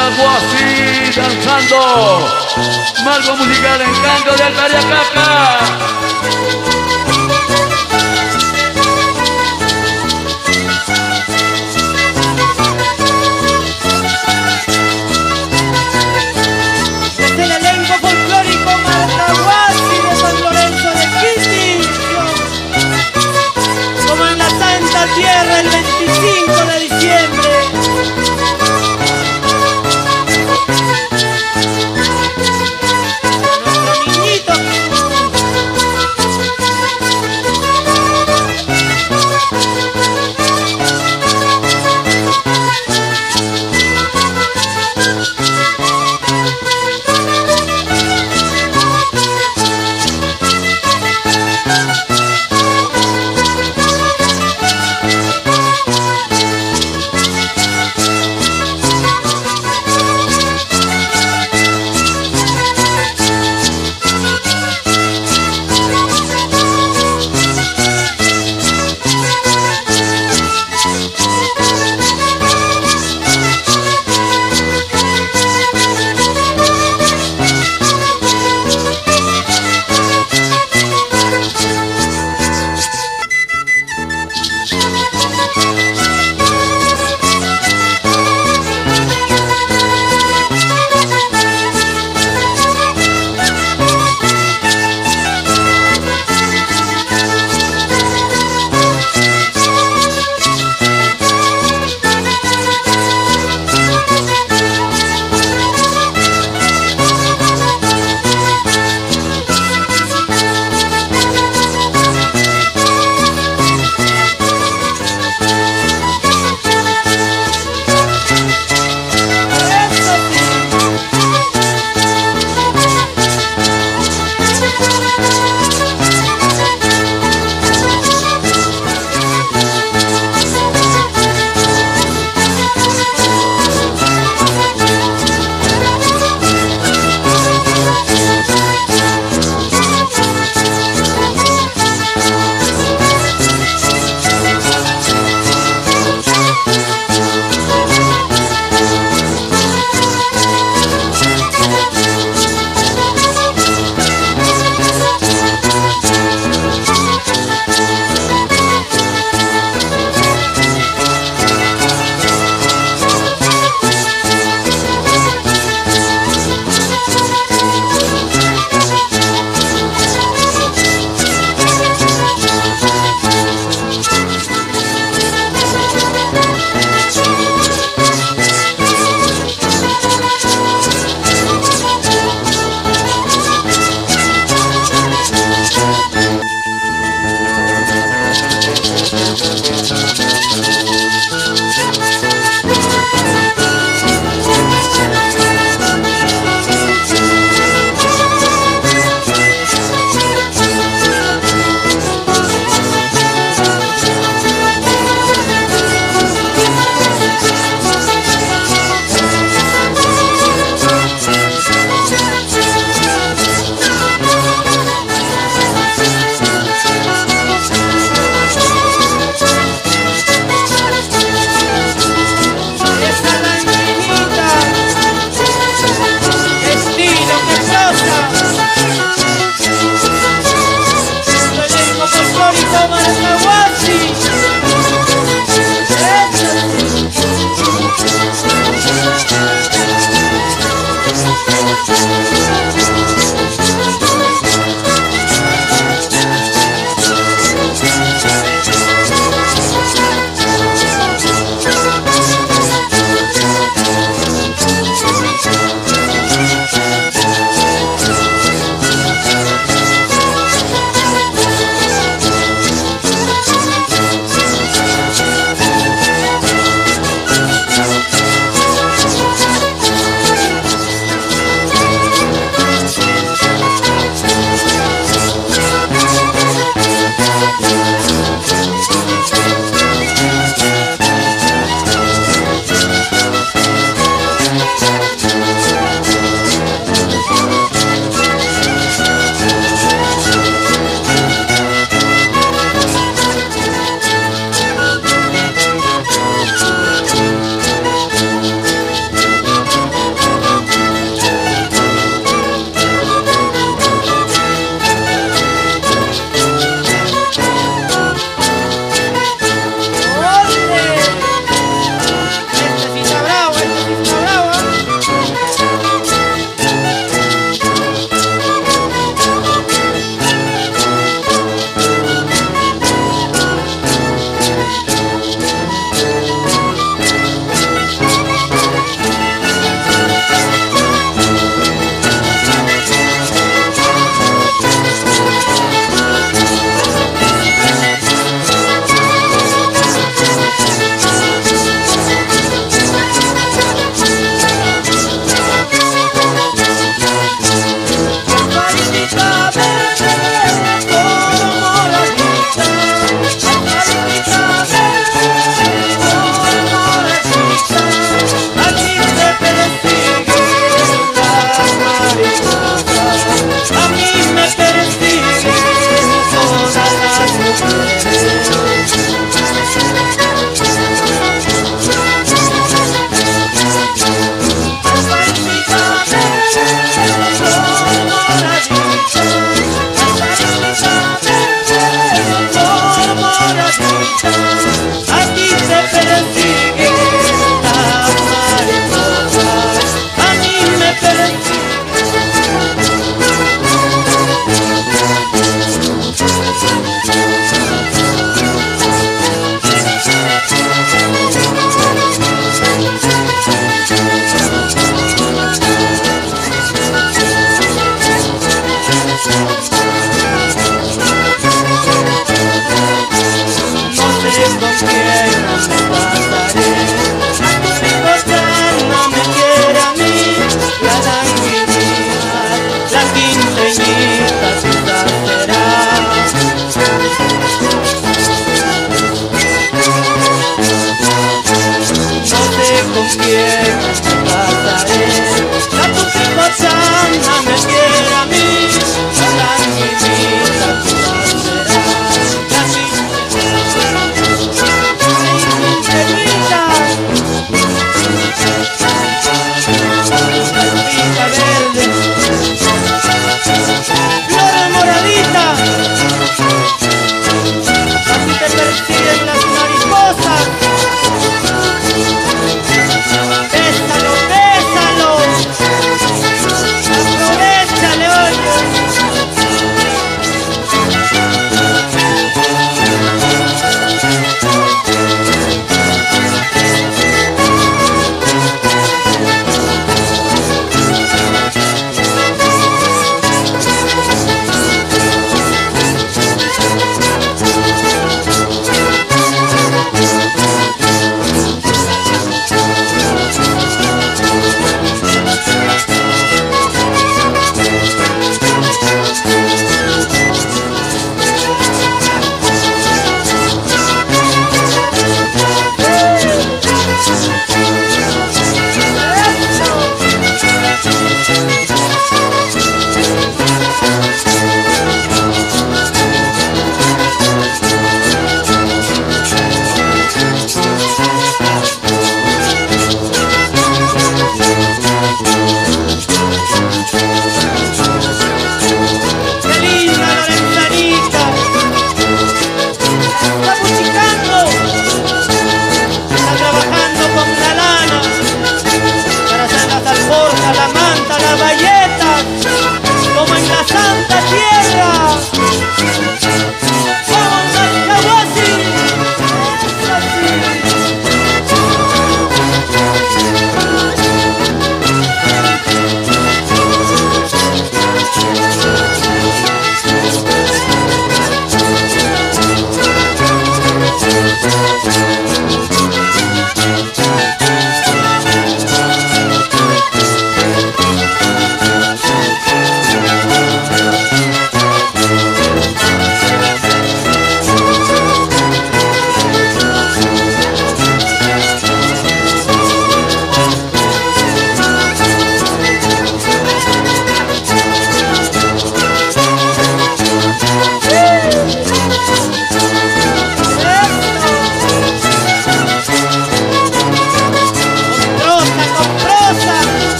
Maraguasi danzando. Marco musical encanto del Pariacaca.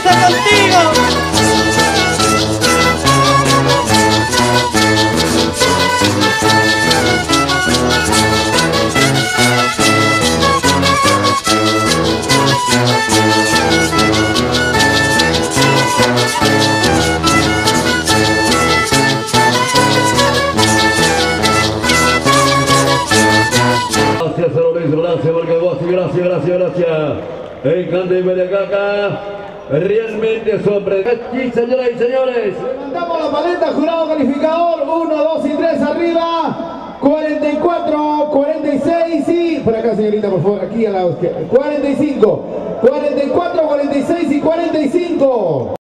está contigo. Gracias, gracias, gracias, gracias, gracias. En Candy Mediacaca realmente sobre aquí, señoras y señores. Levantamos la paleta, jurado calificador, 1, 2 y 3 arriba, 44, 46 y... Por acá, señorita, por favor, aquí a la izquierda. 45, 44, 46 y 45.